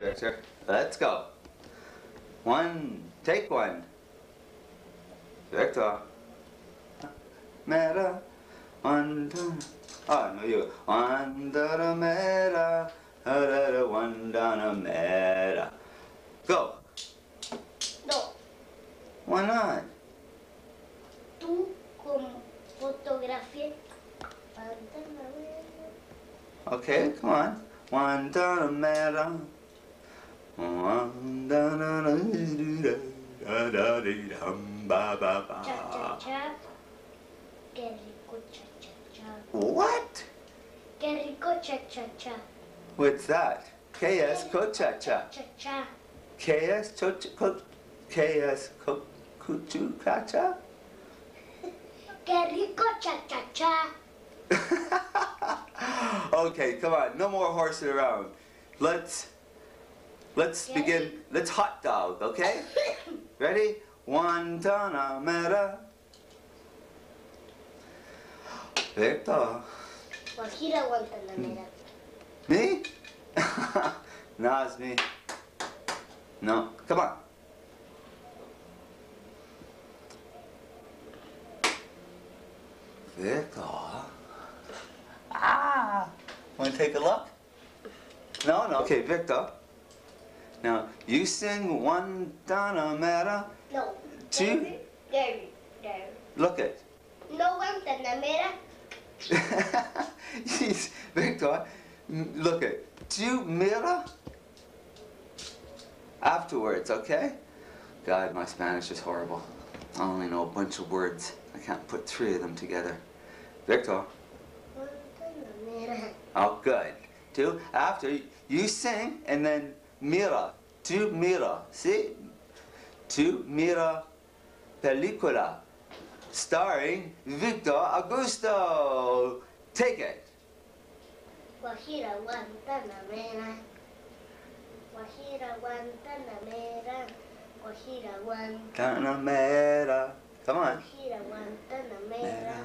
Victor, let's go. One, take one. Victor. Mera, one, two. Oh, no, you. One, da, da, mera, da, da, da, one, da, da, mera. Go. No, Why not? tú con fotografía. Okay, come on. One, da, da, mera. What? Qué rico cha cha cha. What's that? KS Kochacha. Cha cha. KS Choch Ko KS Ko Kuchu Kacha? Qué rico cha cha cha. okay, come on, no more horsing around. Let's let's Ready? begin. Let's hot dog, okay? Ready? One tana mera. Victor. Guajira Guantanamera. Me? no, it's me. No, come on. Victor. Ah! Want to take a look? No, no. Okay, Victor. Now, you sing one Donna Mera. No. Two. There, there. Look it. No Guantanamera. Jeez, Victor, look it. Tu mira? Afterwards, okay? God, my Spanish is horrible. I only know a bunch of words. I can't put three of them together. Victor. Oh, good. Two. After you sing, and then mira. Tu mira. See? Tu mira película. Starring Victor Augusto. Take it. Guajira Guantanamera. Guajira Guantanamera. Guajira Guantanamera. Come on. Guajira Guantanamera.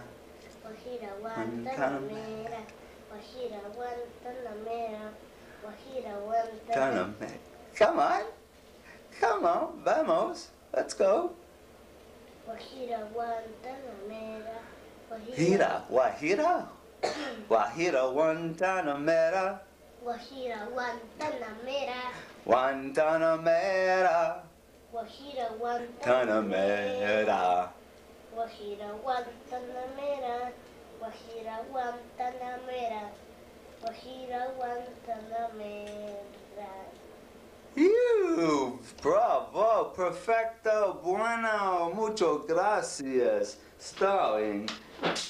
Guajira Guantanamera. Guajira Guantanamera. Guajira Guantanamera. Tanamera. Come on. Come on. Vamos. Let's go. Guajira Guantanamera. Hira. Wahira. Wahira. Guantanamera. Guajira Guantanamera. Guantanamera. Guajira Guantanamera. Tanamera. Guajira Guantanamera. Guajira Guantanamera. You. Bravo. Perfecto. Bueno. Mucho gracias. Starring Victor.